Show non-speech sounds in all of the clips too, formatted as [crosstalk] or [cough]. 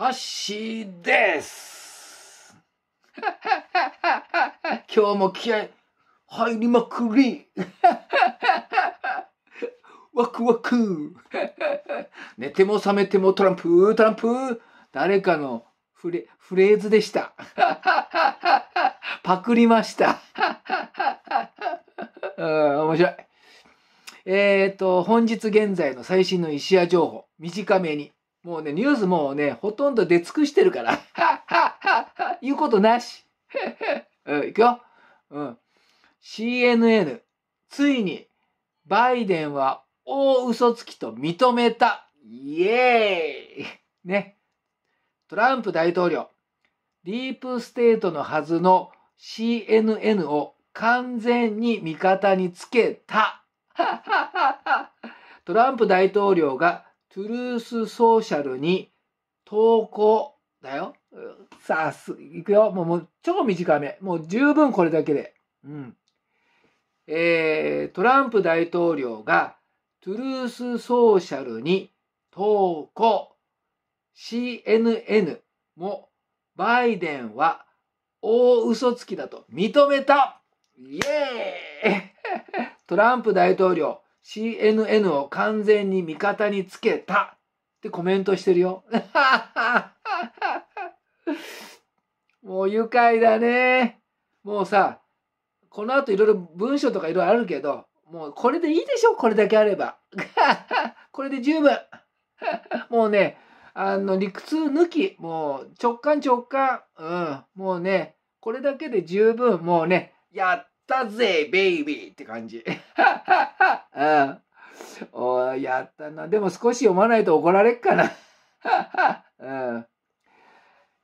ハッシーです。今日も気合入りまくり。ワクワク。寝ても覚めてもトランプ、トランプ。誰かのフレフレーズでした。パクりました。うん、面白い。えっ、と、本日現在の最新の石屋情報、短めに。もうね、ニュースもうね、ほとんど出尽くしてるから。はははは言うことなし。[laughs] うん、いくよ。うん。CNN、ついに、バイデンは大嘘つきと認めた。イエーイね。トランプ大統領、ディープステートのはずの CNN を完全に味方につけた。[laughs] トランプ大統領がトゥルースソーシャルに投稿だよ。さあ、す、いくよ。もう、もう超短め。もう十分これだけで。うん。えー、トランプ大統領がトゥルースソーシャルに投稿。CNN もバイデンは大嘘つきだと認めたイエーイ [laughs] トランプ大統領 CNN を完全に味方につけたってコメントしてるよ。[laughs] もう愉快だね。もうさ、この後いろいろ文章とかいろいろあるけど、もうこれでいいでしょ？これだけあれば。[laughs] これで十分。[laughs] もうね、あの、理屈抜き、もう直感直感。うん。もうね、これだけで十分、もうね、やったぜ、ベイビーって感じ。[laughs] うん。おやったな。でも少し読まないと怒られっかな。[laughs] うん。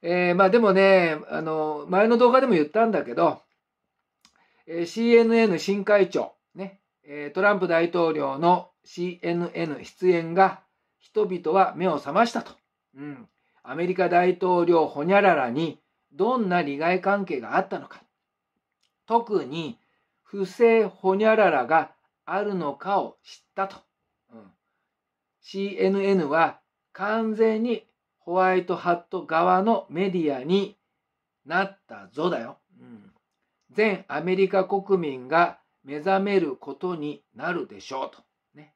えー、まあでもね、あの、前の動画でも言ったんだけど、えー CNN 新会長、ね、えートランプ大統領の CNN 出演が人々は目を覚ましたと。うん。アメリカ大統領ホニャララにどんな利害関係があったのか。特に不正ホニャララがあるのかを知ったと。うん、CNN は完全にホワイトハット側のメディアになったぞだよ。うん、全アメリカ国民が目覚めることになるでしょうと。ね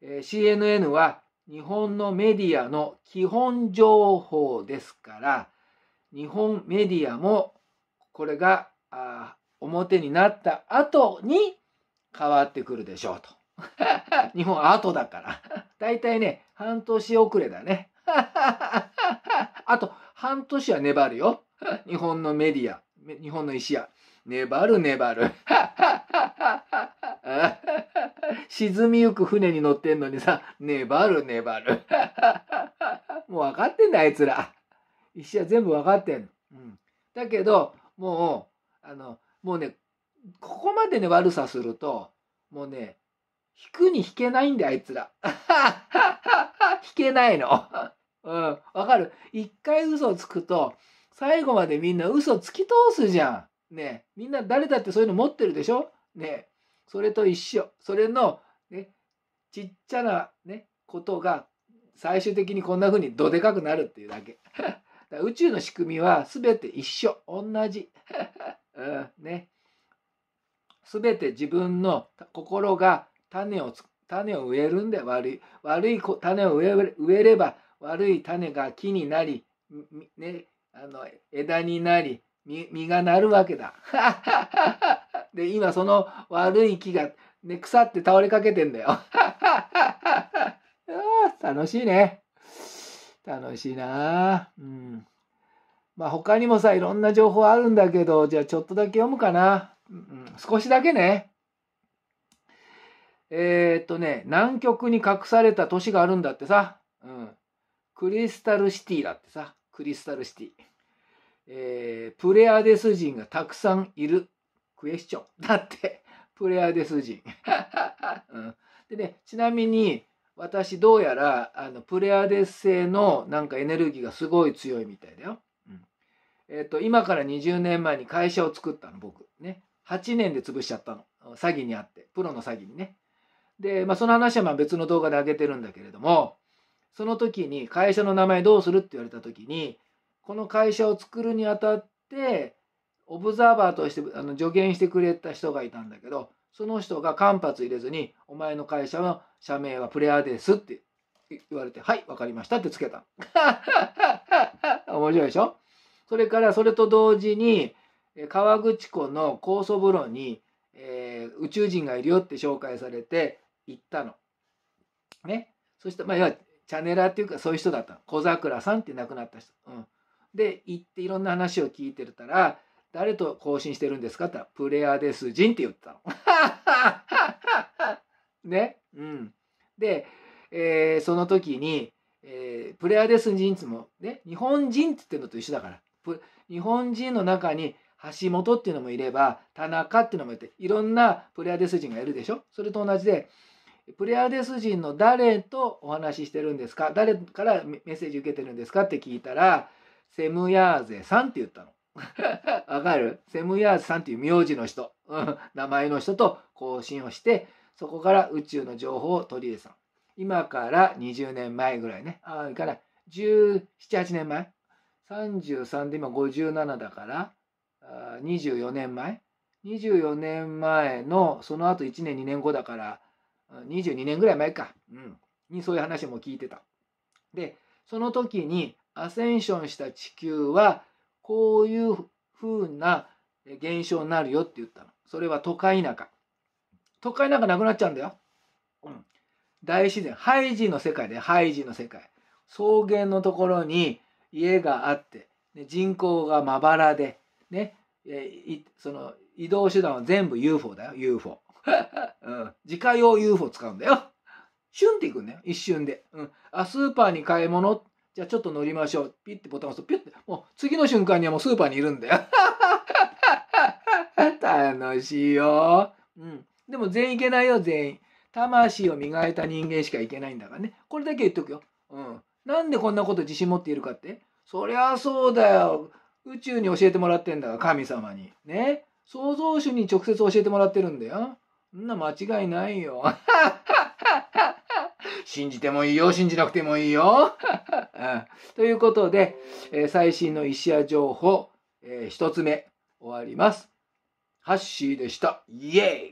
えー CNN は日本のメディアの基本情報ですから、日本メディアもこれがあ表になった後に変わってくるでしょうと。[laughs] 日本は後だから。だいたいね、半年遅れだね。[laughs] あと、半年は粘るよ。日本のメディア、日本の石屋。粘る粘る。[laughs] 沈みゆく船に乗ってんのにさ、粘る粘る。もう分かってんだ、あいつら。石屋全部分かってんの。うん、だけど、もう、あの、もうね、ここまでね、悪さすると、もうね、引くに引けないんだよ、あいつら。[laughs] 引けないの。うん、わかる？一回嘘をつくと、最後までみんな嘘つき通すじゃん。ねみんな誰だってそういうの持ってるでしょ？ねそれと一緒。それの、ね、ちっちゃな、ね、ことが、最終的にこんな風にどでかくなるっていうだけ。[laughs] だ宇宙の仕組みは全て一緒。同じ。うん、ね。全て自分の心が種を種を植えるんで悪い悪い種を植えれば悪い種が木になり、ね、あの枝になり実がなるわけだ。[laughs] で今その悪い木が、ね、腐って倒れかけてんだよ。[laughs] 楽しいね。楽しいな。うん。まあ他にもさいろんな情報あるんだけどじゃあちょっとだけ読むかな。うん、少しだけね。えーっとね、南極に隠された都市があるんだってさ。うん。クリスタルシティだってさ。クリスタルシティ。えー、プレアデス人がたくさんいる。クエスチョン。[laughs] だって、プレアデス人。[laughs] うん、でね、ちなみに、私どうやら、あの、プレアデス星のなんかエネルギーがすごい強いみたいだよ。えっ、と、今から20年前に会社を作ったの、僕。ね。8年で潰しちゃったの。詐欺にあって。プロの詐欺にね。で、まあ、その話はまあ別の動画で上げてるんだけれども、その時に会社の名前どうするって言われた時に、この会社を作るにあたって、オブザーバーとしてあの助言してくれた人がいたんだけど、その人が間髪入れずに、お前の会社の社名はプレアですって言われて、はい、わかりましたってつけた。[laughs] 面白いでしょ？それからそれと同時に、河口湖の高層風呂に、えー、宇宙人がいるよって紹介されて行ったの。ね。そして、まあ、いわチャネラーっていうかそういう人だったの。小桜さんって亡くなった人。うん。で、行っていろんな話を聞いてるたら、誰と交信してるんですかって言ったら、プレアデス人って言ったの。[laughs] ね。うん。で、えー、その時に、えー、プレアデス人っても、ね、日本人って言ってるのと一緒だから。日本人の中に橋本っていうのもいれば、田中っていうのもいて、いろんなプレアデス人がいるでしょ？それと同じで、プレアデス人の誰とお話ししてるんですか？誰からメッセージ受けてるんですかって聞いたら、セムヤーゼさんって言ったの。[laughs] わかる？セムヤーゼさんっていう名字の人、名前の人と交信をして、そこから宇宙の情報を取り入れたの。今から20年前ぐらいね。ああ、から1718年前。33で今57だから、24年前。24年前の、その後1年2年後だから、22年ぐらい前か。うん。にそういう話も聞いてた。で、その時にアセンションした地球は、こういう風な現象になるよって言ったの。それは都会中。都会なんかなくなっちゃうんだよ。うん。大自然、ハイジの世界で、ハイジの世界。草原のところに家があって、ね、人口がまばらで、ね、その移動手段は全部 UFO だよ、UFO。[laughs] うん。自家用 UFO 使うんだよ。シュンっていくんだよ、一瞬で。うん。あ、スーパーに買い物、じゃあちょっと乗りましょう。ピッてボタン押すと、ピュッて、もう次の瞬間にはもうスーパーにいるんだよ。[laughs] 楽しいよ。うん。でも全員いけないよ、全員。魂を磨いた人間しかいけないんだからね。これだけ言っとくよ。うん。なんでこんなこと自信持っているかって？そりゃそうだよ。宇宙に教えてもらってんだから、神様に。ね？創造主に直接教えてもらってるんだよ。そんな間違いないよ。[laughs] 信じてもいいよ、信じなくてもいいよ。[laughs] ということで、えー、最新の石屋情報、えー、一つ目終わります。ハッシーでした。イエーイ